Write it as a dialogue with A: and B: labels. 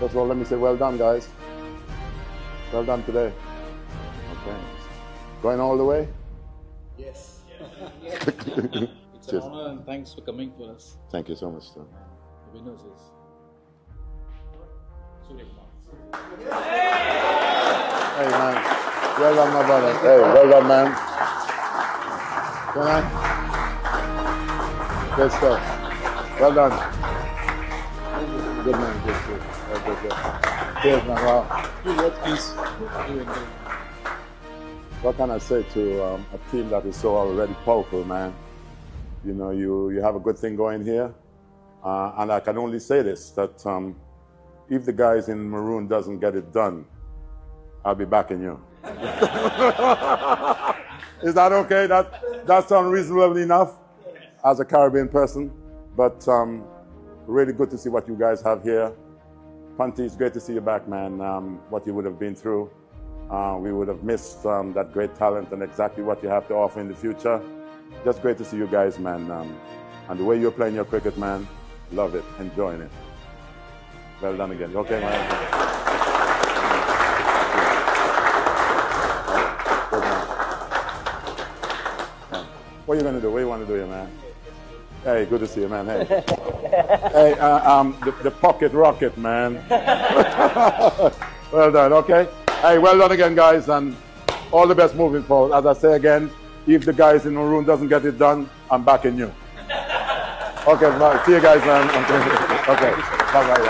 A: let me say well done, guys. Well done today. Okay. Going all the way?
B: Yes.
C: It's an
A: Cheers.
C: honor and thanks for coming for us.
A: Thank you so much, sir.
C: The winners is Surya.
A: Hey, man. Well done, my brother. Hey, well done, man. Can I? Good stuff. Well done. Good man, good, good. Good. Cheers, man. Wow.
C: What
A: can I say to um, a team that is so already powerful, man? You know, you, you have a good thing going here. Uh, and I can only say this, that um, if the guys in maroon doesn't get it done, I'll be backing you. is that okay? That, that's sounds reasonable enough as a Caribbean person. But um, really good to see what you guys have here. Panty, it's great to see you back, man. Um, what you would have been through. Uh, we would have missed um, that great talent and exactly what you have to offer in the future. Just great to see you guys, man. Um, and the way you're playing your cricket, man, love it, enjoying it. Well done again. Okay, man. What are you gonna do? What do you want to do here, man? Hey, good to see you, man. Hey, hey, uh, um, the, the pocket rocket, man. well done. Okay. Hey, well done again, guys, and all the best moving forward. As I say again, if the guys in the room doesn't get it done, I'm backing you. Okay, bye. see you guys, man. Okay, okay. bye bye.